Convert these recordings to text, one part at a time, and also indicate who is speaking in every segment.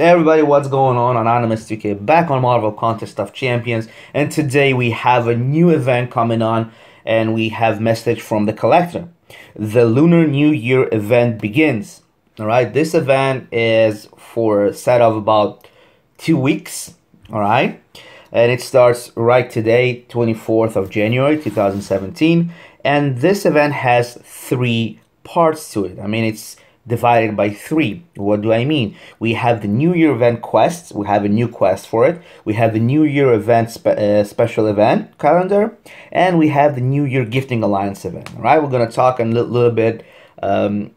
Speaker 1: Hey everybody, what's going on? Anonymous 2K back on Marvel Contest of Champions, and today we have a new event coming on, and we have message from the collector. The Lunar New Year event begins. All right, this event is for a set of about two weeks. All right, and it starts right today, 24th of January 2017, and this event has three parts to it. I mean, it's divided by three. What do I mean? We have the New Year event quests. We have a new quest for it. We have the New Year event spe uh, special event calendar, and we have the New Year gifting alliance event. All right, we're gonna talk a li little bit um,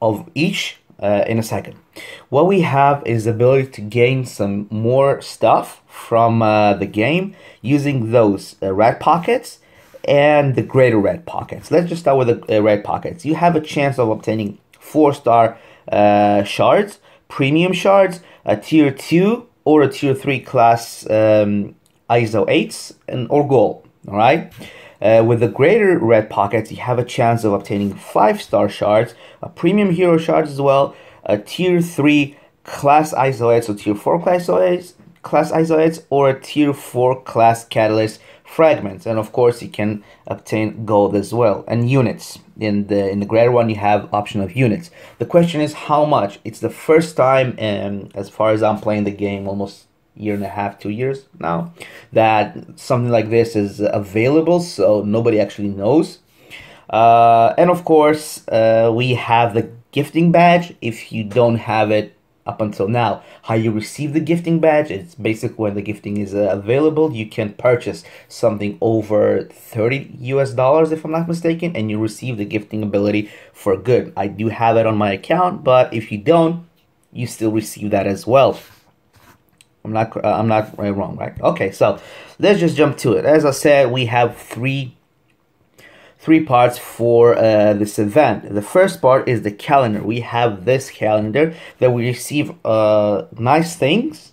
Speaker 1: of each uh, in a second. What we have is the ability to gain some more stuff from uh, the game using those uh, red pockets and the greater red pockets. Let's just start with the uh, red pockets. You have a chance of obtaining four star uh, shards, premium shards, a tier 2 or a tier 3 class um, ISO 8s and or gold. All right. Uh, with the greater red pockets, you have a chance of obtaining five star shards, a premium hero shards as well, a tier 3 class ISO 8s or tier 4 class ISO 8s, class ISO 8s or a tier 4 class catalyst fragments and of course you can obtain gold as well and units. In the in the greater one you have option of units. The question is how much? It's the first time and um, as far as i'm playing the game almost year and a half two years now that something like this is available so nobody actually knows. Uh, and of course uh, we have the gifting badge. If you don't have it up until now. How you receive the gifting badge, it's basically when the gifting is uh, available, you can purchase something over 30 US dollars if I'm not mistaken, and you receive the gifting ability for good. I do have it on my account, but if you don't, you still receive that as well. I'm not uh, I'm not right, wrong, right? Okay, so let's just jump to it. As I said, we have three three parts for uh, this event. The first part is the calendar. We have this calendar that we receive uh, nice things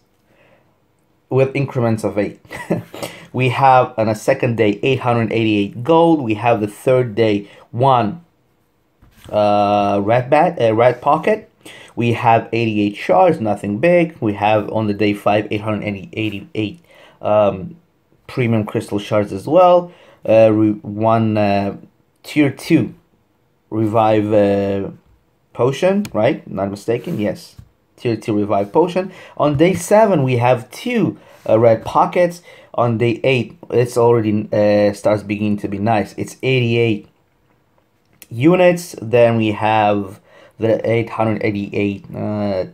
Speaker 1: with increments of 8. we have on a second day 888 gold. We have the third day 1 uh, red, bat, uh, red pocket. We have 88 shards, nothing big. We have on the day 5 888 um, premium crystal shards as well uh, one uh, tier 2 revive uh, potion, right? Not mistaken, yes. Tier 2 revive potion. On day 7, we have two uh, red pockets. On day 8, it's already uh, starts beginning to be nice. It's 88 units. Then we have the 888 uh,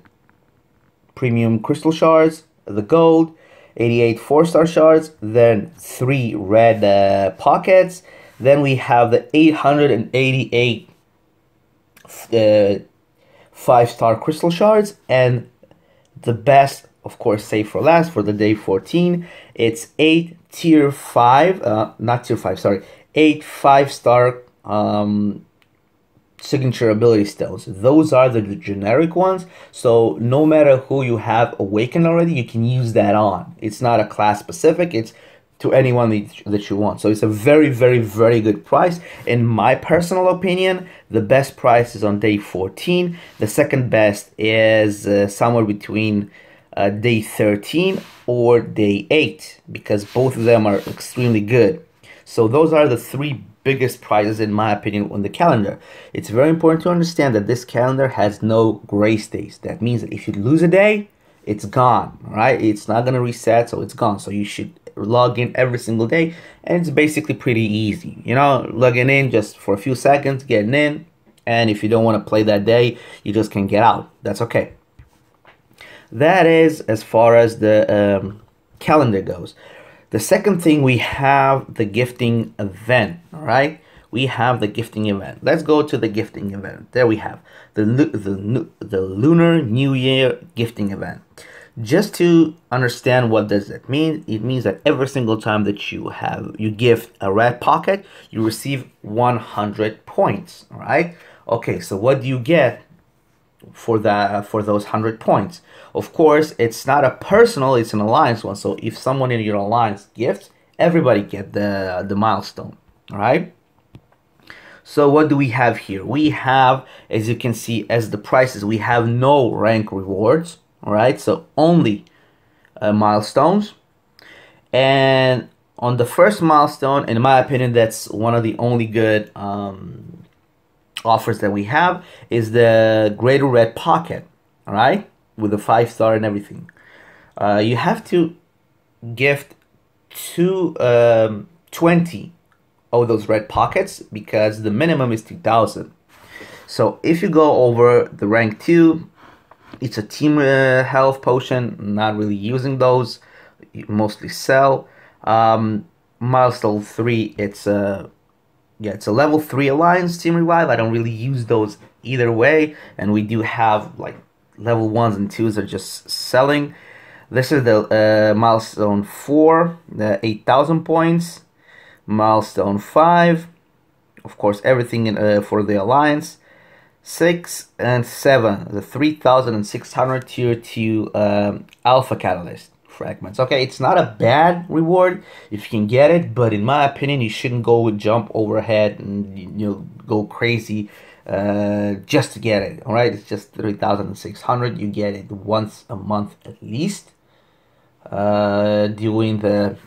Speaker 1: premium crystal shards, the gold, 88 four-star shards, then three red uh, pockets. Then we have the 888 uh, five-star crystal shards, and the best, of course, save for last for the day 14. It's eight tier five, uh, not tier five, sorry, eight five-star um, signature ability stones. Those are the, generic ones. So no matter who you have awakened already, you can use that on. It's not a class specific. It's to anyone that you want. So it's a very, very, very good price. In my personal opinion, the best price is on day 14. The second best is uh, somewhere between uh, day 13 or day 8 because both of them are extremely good. So those are the three biggest prizes in my opinion on the calendar. It's very important to understand that this calendar has no grace days. That means that if you lose a day, it's gone, right? It's not to reset, so it's gone. So you should log in every single day, and it's basically pretty easy. You know, logging in just for a few seconds, getting in, and if you don't want to play that day, you just can get out. That's okay. That is as far as the um, calendar goes. The second thing, we have the gifting event, all right? We have the gifting event. Let's go to the gifting event. There we have the, the, the Lunar New Year gifting event. Just to understand what does that mean, it means that every single time that you have you gift a red pocket, you receive 100 points, all right? Okay, so what do you get for that for those 100 points. Of course, it's not a personal, it's an alliance one. So if someone in your alliance gifts, everybody get the the milestone, all right? So what do we have here? We have, as you can see, as the prices, we have no rank rewards, All right, so only uh, milestones. And on the first milestone, in my opinion, that's one of the only good um, offers that we have is the Greater Red Pocket. All right, with the five star and everything. Uh, you have to gift two um, 20 of those red pockets because the minimum is 2000 so if you go over the rank 2 it's a team uh, health potion not really using those you mostly sell um, milestone 3 it's a yeah it's a level 3 alliance team revive. I don't really use those either way. And we do have like level 1s and 2s are just selling. This is the uh, milestone 4 the 8000 points. Milestone 5 of course everything in, uh, for the alliance. 6 and 7 the 3600 tier 2 um, alpha catalyst fragments. Okay it's not a bad reward if you can get it but in my opinion you shouldn't go jump overhead and you know go crazy uh, just to get it all right? It's just 3600 you get it once a month at least. Uh, doing the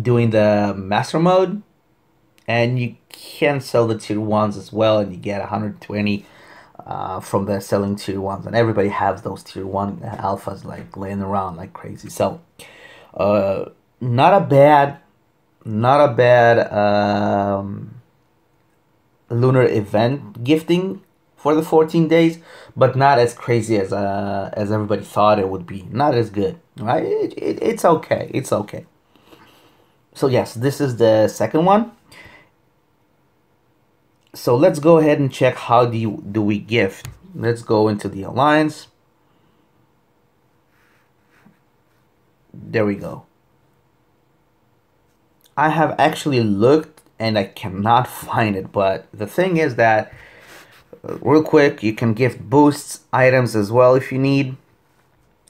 Speaker 1: doing the master mode and you can sell the tier ones as well and you get 120 uh, from the selling tier ones and everybody has those tier one alphas like laying around like crazy. So uh, not a bad not a bad um, lunar event gifting for the 14 days but not as crazy as uh, as everybody thought it would be. Not as good right? It, it, it's okay. It's okay. So yes, this is the second one. So let's go ahead and check how do, you, do we gift. Let's go into the alliance. There we go. I have actually looked and I cannot find it, but the thing is that uh, real quick, you can gift boosts items as well if you need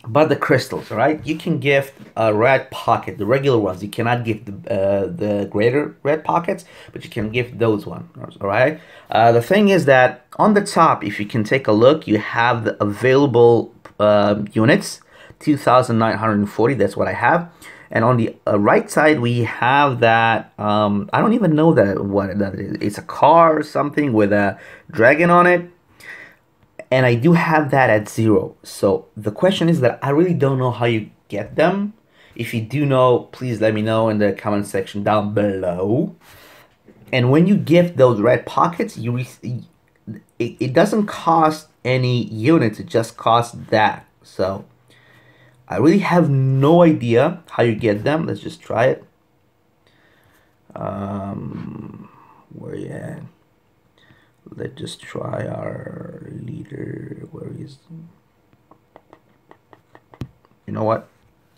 Speaker 1: but the crystals, right? You can gift a red pocket, the regular ones. You cannot give the uh, the greater red pockets, but you can gift those ones, all right? Uh, the thing is that on the top, if you can take a look, you have the available uh, units, 2,940, that's what I have. And on the uh, right side, we have that, um, I don't even know that what that is. It's a car or something with a dragon on it and I do have that at zero. So the question is that I really don't know how you get them. If you do know, please let me know in the comment section down below. And when you gift those red pockets, you it, it doesn't cost any units, it just costs that. So I really have no idea how you get them. Let's just try it. Um, where you at? Let's just try our leader where is. You know what?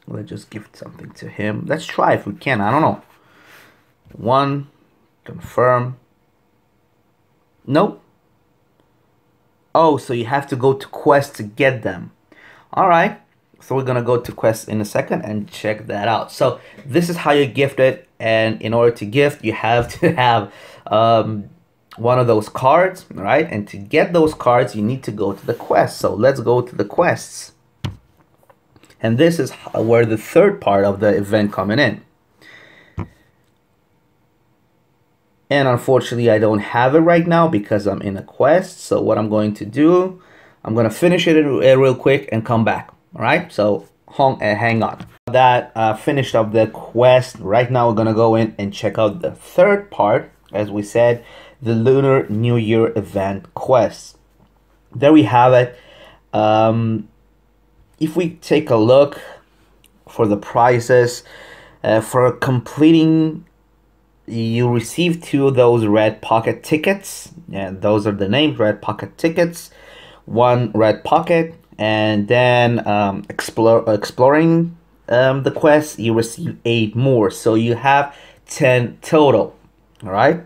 Speaker 1: Let's just gift something to him. Let's try if we can. I don't know. One confirm. Nope. Oh so you have to go to quest to get them. All right. So we're gonna go to quest in a second and check that out. So this is how you gift it and in order to gift you have to have um, one of those cards, right? And to get those cards, you need to go to the quest. So let's go to the quests. And this is where the third part of the event coming in. And unfortunately, I don't have it right now because I'm in a quest. So what I'm going to do, I'm going to finish it real quick and come back. All right, so hang, uh, hang on. That uh, finished up the quest. Right now, we're going to go in and check out the third part. As we said, the Lunar New Year event quest. There we have it. Um, if we take a look for the prizes, uh, for completing, you receive two of those red pocket tickets. And those are the names, red pocket tickets. One red pocket, and then um, explore, exploring um, the quest, you receive eight more. So you have 10 total. All right.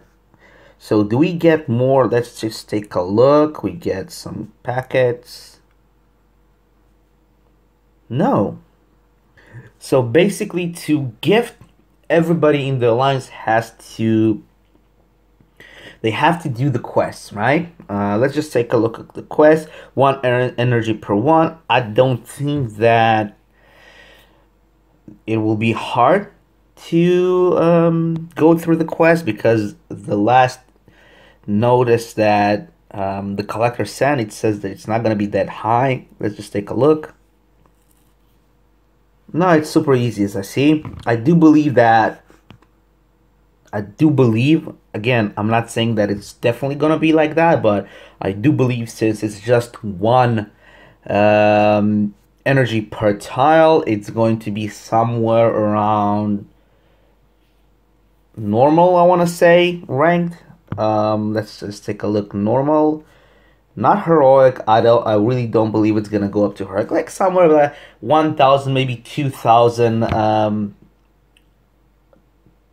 Speaker 1: So do we get more? Let's just take a look. We get some packets. No. So basically to gift everybody in the alliance has to they have to do the quests, right? Uh, let's just take a look at the quest. One energy per one. I don't think that it will be hard to um, go through the quest because the last notice that um, the collector sent, it says that it's not going to be that high. Let's just take a look. No, it's super easy as I see. I do believe that I do believe again, I'm not saying that it's definitely gonna be like that, but I do believe since it's just one um, energy per tile, it's going to be somewhere around normal, I want to say, ranked. Um, let's just take a look. Normal, not heroic. I don't. I really don't believe it's gonna go up to heroic. Like somewhere like one thousand, maybe two thousand um,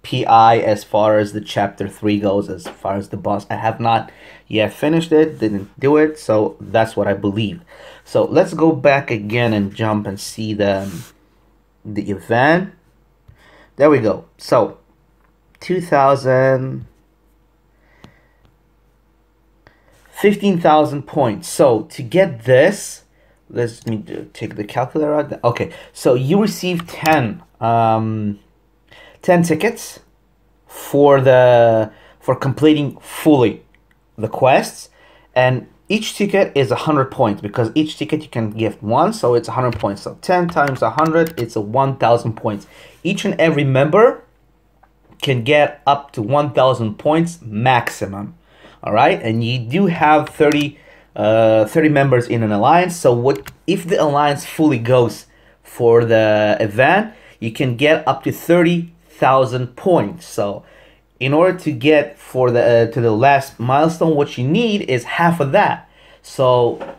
Speaker 1: PI as far as the chapter three goes. As far as the boss, I have not yet finished it. Didn't do it. So that's what I believe. So let's go back again and jump and see the the event. There we go. So 2000 15,000 points. So to get this, let's me take the calculator out. Okay, so you receive 10 um 10 tickets for the for completing fully the quests. And each ticket is 100 points because each ticket you can gift one so it's 100 points. So 10 times 100 it's a 1000 points. Each and every member can get up to 1000 points maximum all right? And you do have 30 uh, 30 members in an alliance. So what if the alliance fully goes for the event you can get up to 30,000 points. So in order to get for the uh, to the last milestone what you need is half of that. So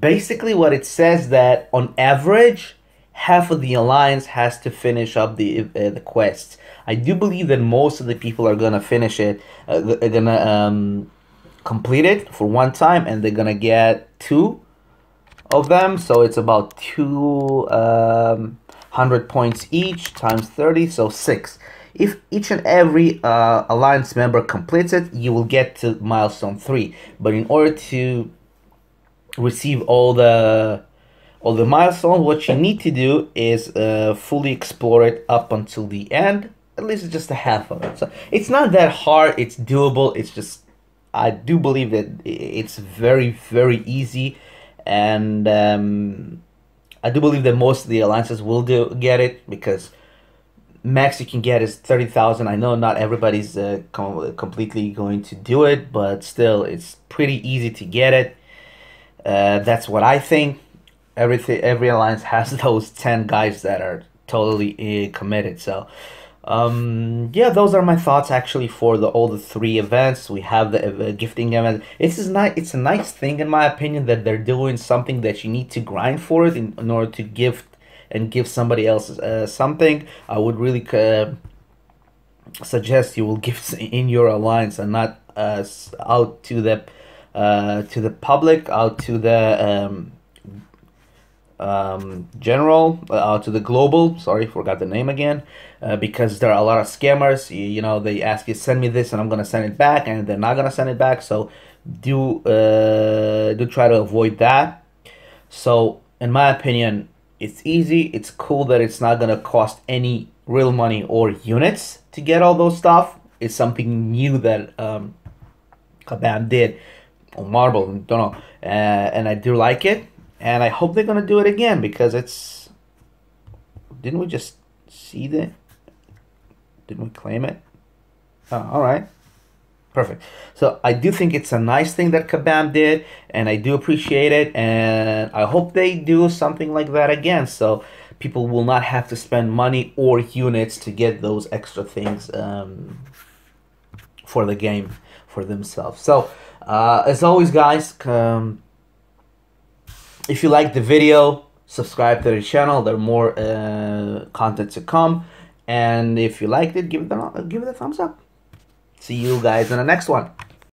Speaker 1: basically what it says that on average half of the alliance has to finish up the uh, the quests. I do believe that most of the people are gonna finish it, uh, are gonna um, complete it for one time, and they're gonna get two of them. So it's about two um, hundred points each times thirty, so six. If each and every uh, alliance member completes it, you will get to milestone three. But in order to receive all the all the milestones, what you need to do is uh, fully explore it up until the end. At least just a half of it. So it's not that hard. It's doable. It's just I do believe that it's very very easy, and um, I do believe that most of the alliances will do get it because max you can get is 30,000. I know not everybody's uh, com completely going to do it, but still it's pretty easy to get it. Uh, that's what I think everything every alliance has those 10 guys that are totally committed. So um yeah those are my thoughts actually for the all the three events. We have the uh, gifting event. It's is not it's a nice thing in my opinion that they're doing something that you need to grind for it in, in order to gift and give somebody else uh, something. I would really uh, suggest you will gift in your alliance and not uh, out to the uh, to the public out to the um, um, general uh, to the global sorry forgot the name again uh, because there are a lot of scammers you, you, know they ask you send me this and i'm gonna send it back and they're not gonna send it back so do uh, do try to avoid that. So in my opinion it's easy it's cool that it's not gonna cost any real money or units to get all those stuff. It's something new that um, Kabam did or Marvel don't know uh, and I do like it and I hope they're gonna do it again because it's. Didn't we just see that? Didn't we claim it? Oh, all right. Perfect. So I do think it's a nice thing that Kabam did, and I do appreciate it, and I hope they do something like that again. So people will not have to spend money or units to get those extra things um, for the game for themselves. So uh, as always, guys, um, if you like the video, subscribe to the channel. There are more uh, content to come. And if you liked it, give it, a, give it a thumbs up. See you guys in the next one.